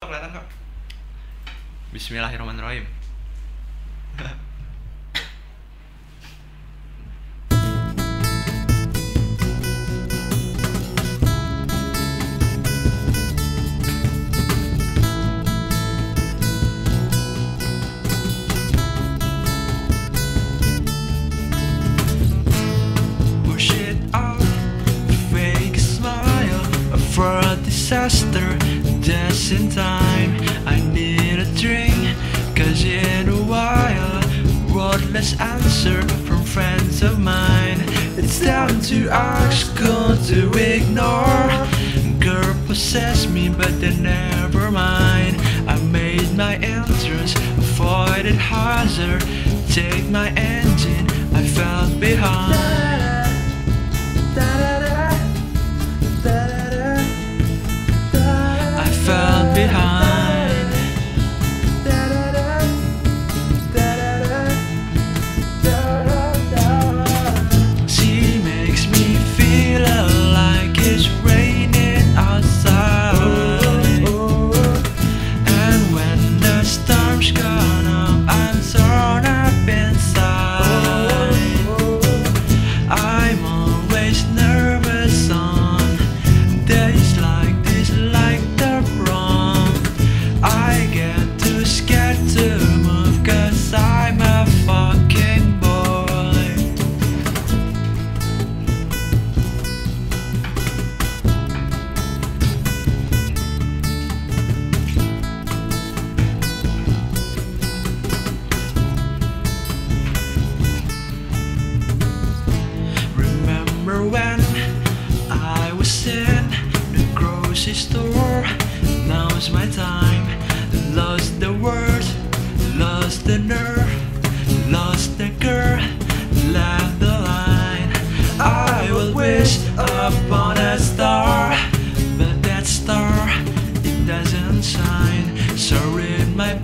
kelihatan kok. Bismillahirrahmanirrahim. Disaster just in time. I need a drink Cause in a while Wordless answer from friends of mine. It's time to ask, good to ignore. Girl possess me but then never mind I made my entrance, avoided hazard. Take my engine, I fell behind. Da -da, da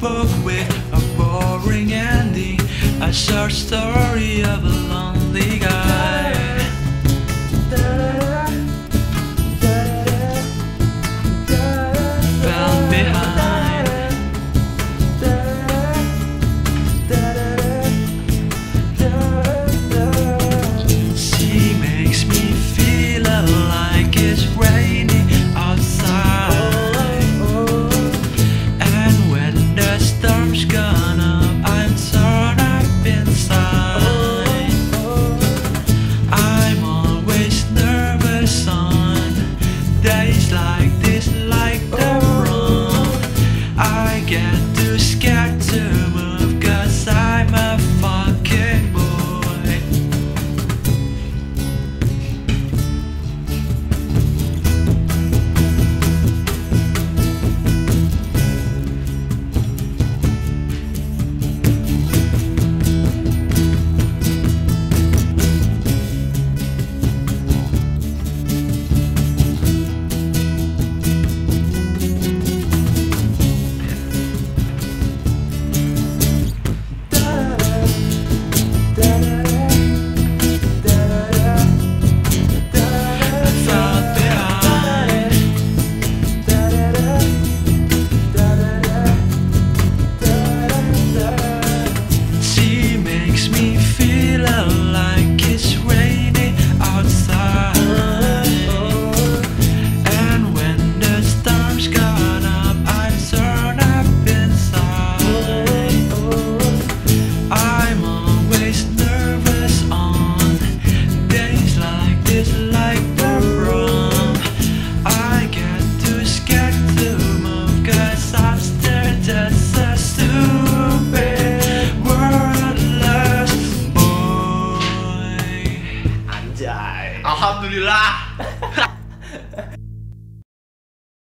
book with a boring ending, a short story. Alhamdulillah.